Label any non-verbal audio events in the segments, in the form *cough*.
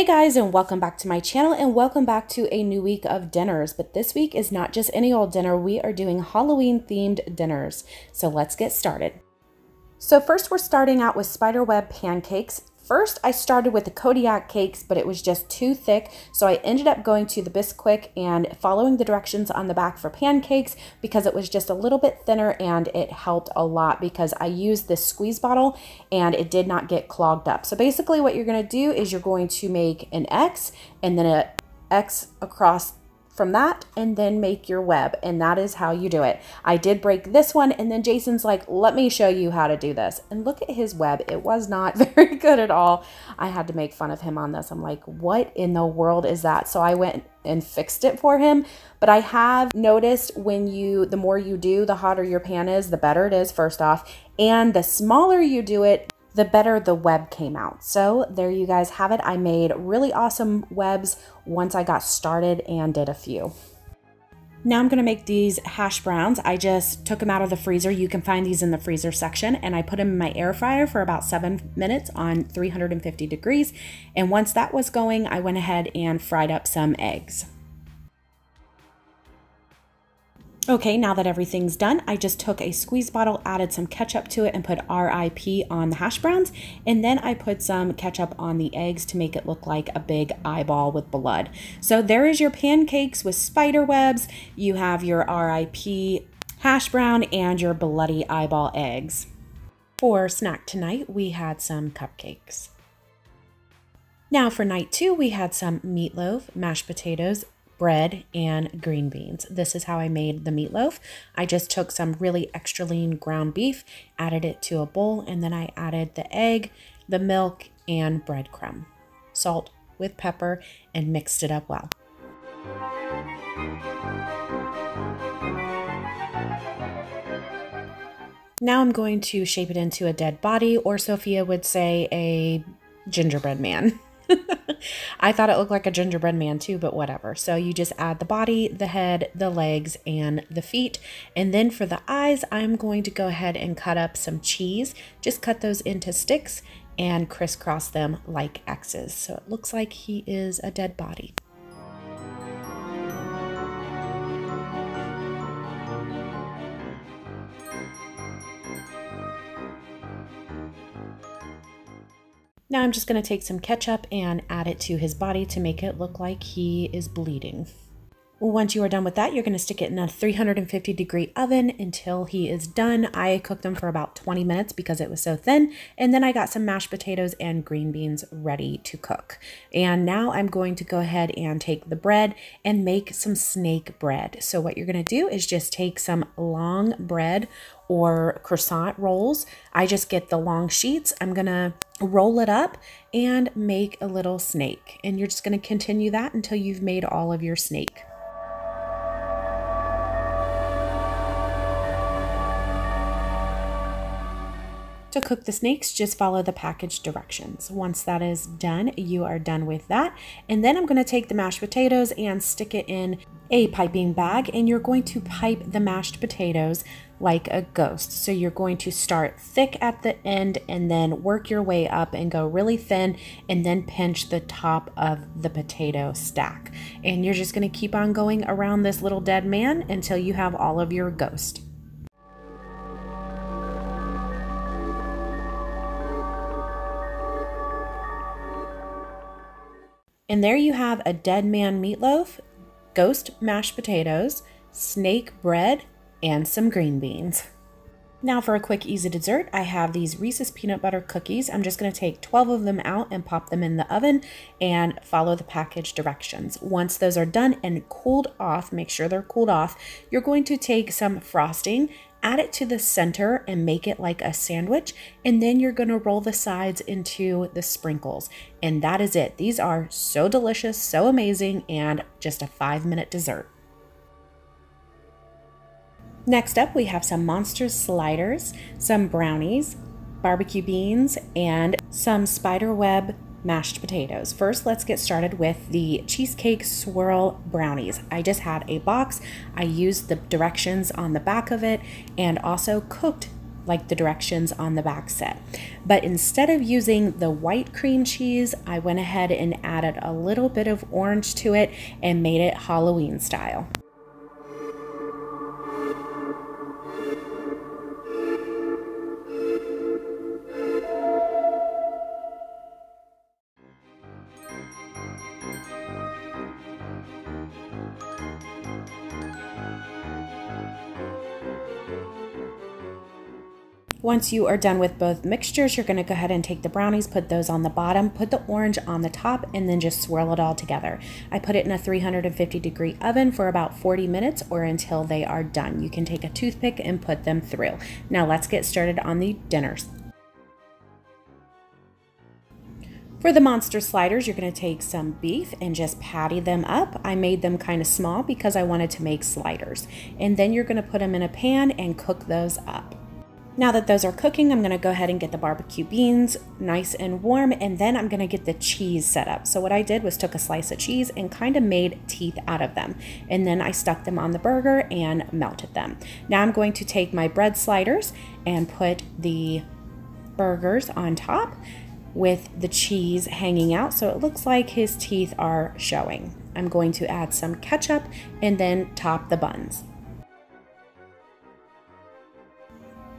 Hey guys, and welcome back to my channel and welcome back to a new week of dinners. But this week is not just any old dinner, we are doing Halloween themed dinners. So let's get started. So first we're starting out with spiderweb pancakes. First, I started with the Kodiak cakes, but it was just too thick, so I ended up going to the Bisquick and following the directions on the back for pancakes because it was just a little bit thinner and it helped a lot because I used this squeeze bottle and it did not get clogged up. So basically what you're going to do is you're going to make an X and then a X across from that and then make your web. And that is how you do it. I did break this one and then Jason's like, let me show you how to do this. And look at his web. It was not *laughs* very good at all. I had to make fun of him on this. I'm like, what in the world is that? So I went and fixed it for him. But I have noticed when you, the more you do, the hotter your pan is, the better it is, first off. And the smaller you do it, the better the web came out. So there you guys have it. I made really awesome webs once I got started and did a few. Now I'm to make these hash browns. I just took them out of the freezer. You can find these in the freezer section. And I put them in my air fryer for about seven minutes on 350 degrees. And once that was going, I went ahead and fried up some eggs. Okay, now that everything's done, I just took a squeeze bottle, added some ketchup to it, and put RIP on the hash browns. And then I put some ketchup on the eggs to make it look like a big eyeball with blood. So there is your pancakes with spider webs. You have your RIP hash brown and your bloody eyeball eggs. For snack tonight, we had some cupcakes. Now for night two, we had some meatloaf, mashed potatoes, bread, and green beans. This is how I made the meatloaf. I just took some really extra lean ground beef, added it to a bowl, and then I added the egg, the milk, and breadcrumb, salt with pepper, and mixed it up well. Now I'm going to shape it into a dead body, or Sophia would say a gingerbread man. *laughs* I thought it looked like a gingerbread man too, but whatever. So you just add the body, the head, the legs, and the feet. And then for the eyes, I'm going to go ahead and cut up some cheese. Just cut those into sticks and crisscross them like X's. So it looks like he is a dead body. Now I'm just going to take some ketchup and add it to his body to make it look like he is bleeding. Once you are done with that, you're going to stick it in a 350 degree oven until he is done. I cooked them for about 20 minutes because it was so thin. And then I got some mashed potatoes and green beans ready to cook. And now I'm going to go ahead and take the bread and make some snake bread. So what you're going to do is just take some long bread or croissant rolls. I just get the long sheets. I'm going to roll it up and make a little snake. And you're just going to continue that until you've made all of your snake. To cook the snakes, just follow the package directions. Once that is done, you are done with that. And then I'm going to take the mashed potatoes and stick it in a piping bag and you're going to pipe the mashed potatoes like a ghost. So you're going to start thick at the end and then work your way up and go really thin and then pinch the top of the potato stack. And you're just going to keep on going around this little dead man until you have all of your ghost. And there you have a dead man meatloaf, ghost mashed potatoes, snake bread, and some green beans. *laughs* Now for a quick easy dessert, I have these Reese's peanut butter cookies. I'm just going to take 12 of them out and pop them in the oven and follow the package directions. Once those are done and cooled off, make sure they're cooled off, you're going to take some frosting add it to the center and make it like a sandwich. And then you're going to roll the sides into the sprinkles. And that is it. These are so delicious, so amazing, and just a five minute dessert. Next up, we have some Monsters sliders, some brownies, barbecue beans, and some spiderweb mashed potatoes. First, let's get started with the cheesecake swirl brownies. I just had a box. I used the directions on the back of it and also cooked like the directions on the back said. But instead of using the white cream cheese, I went ahead and added a little bit of orange to it and made it Halloween style. Once you are done with both mixtures, you're gonna go ahead and take the brownies, put those on the bottom, put the orange on the top, and then just swirl it all together. I put it in a 350 degree oven for about 40 minutes or until they are done. You can take a toothpick and put them through. Now let's get started on the dinners. For the monster sliders, you're going to take some beef and just patty them up. I made them kind of small because I wanted to make sliders. And then you're going to put them in a pan and cook those up. Now that those are cooking, I'm gonna go ahead and get the barbecue beans nice and warm, and then I'm gonna get the cheese set up. So what I did was took a slice of cheese and kind of made teeth out of them. And then I stuck them on the burger and melted them. Now I'm going to take my bread sliders and put the burgers on top with the cheese hanging out so it looks like his teeth are showing. I'm going to add some ketchup and then top the buns.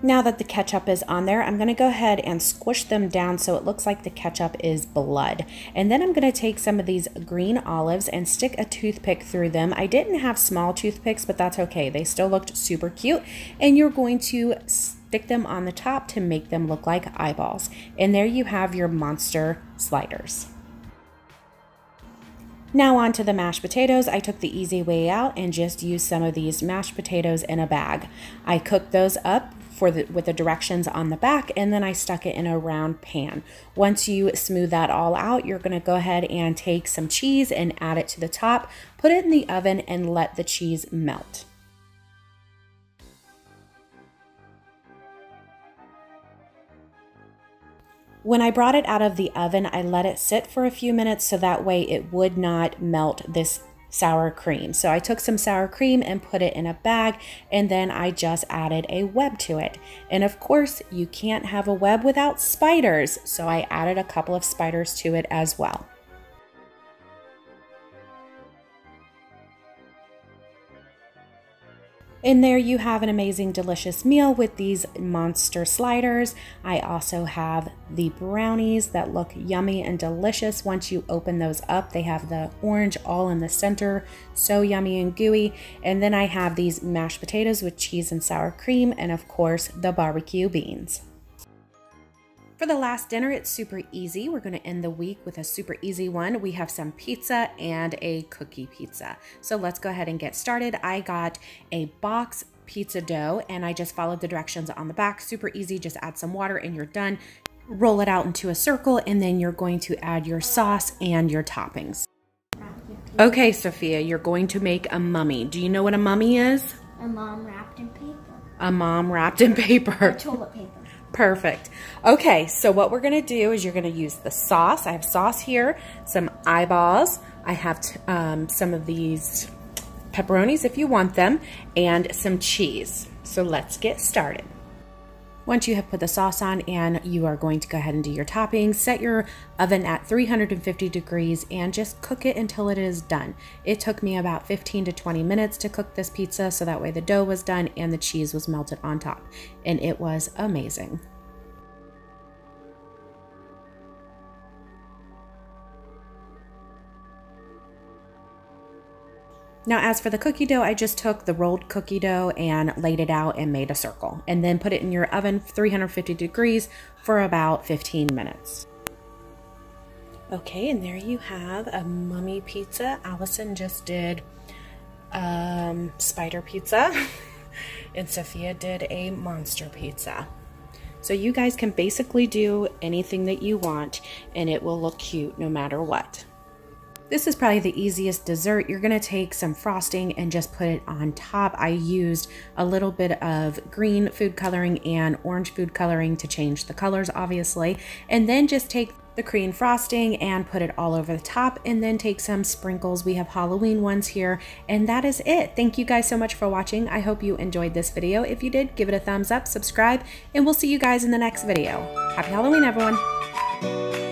Now that the ketchup is on there, I'm gonna go ahead and squish them down so it looks like the ketchup is blood. And then I'm gonna take some of these green olives and stick a toothpick through them. I didn't have small toothpicks, but that's okay. They still looked super cute. And you're going to stick them on the top to make them look like eyeballs. And there you have your monster sliders. Now on to the mashed potatoes. I took the easy way out and just used some of these mashed potatoes in a bag. I cooked those up for the with the directions on the back and then I stuck it in a round pan. Once you smooth that all out, you're going to go ahead and take some cheese and add it to the top, put it in the oven and let the cheese melt. When I brought it out of the oven, I let it sit for a few minutes so that way it would not melt this sour cream. So I took some sour cream and put it in a bag and then I just added a web to it. And of course, you can't have a web without spiders. So I added a couple of spiders to it as well. And there you have an amazing, delicious meal with these monster sliders. I also have the brownies that look yummy and delicious once you open those up. They have the orange all in the center, so yummy and gooey. And then I have these mashed potatoes with cheese and sour cream, and of course, the barbecue beans. For the last dinner, it's super easy. We're going to end the week with a super easy one. We have some pizza and a cookie pizza. So let's go ahead and get started. I got a box pizza dough and I just followed the directions on the back. Super easy. Just add some water and you're done. Roll it out into a circle and then you're going to add your sauce and your toppings. Okay, Sophia, you're going to make a mummy. Do you know what a mummy is? A mom wrapped in paper. A mom wrapped in paper. toilet paper. Perfect. Okay, so what we're gonna do is you're gonna use the sauce. I have sauce here, some eyeballs. I have um, some of these pepperonis if you want them, and some cheese. So let's get started. Once you have put the sauce on and you are going to go ahead and do your toppings, set your oven at 350 degrees and just cook it until it is done. It took me about 15 to 20 minutes to cook this pizza so that way the dough was done and the cheese was melted on top. And it was amazing. Now, as for the cookie dough, I just took the rolled cookie dough and laid it out and made a circle. And then put it in your oven 350 degrees for about 15 minutes. Okay, and there you have a mummy pizza. Allison just did um, spider pizza, *laughs* and Sophia did a monster pizza. So you guys can basically do anything that you want, and it will look cute no matter what. This is probably the easiest dessert. You're gonna take some frosting and just put it on top. I used a little bit of green food coloring and orange food coloring to change the colors, obviously. And then just take the Korean frosting and put it all over the top and then take some sprinkles. We have Halloween ones here and that is it. Thank you guys so much for watching. I hope you enjoyed this video. If you did, give it a thumbs up, subscribe, and we'll see you guys in the next video. Happy Halloween, everyone.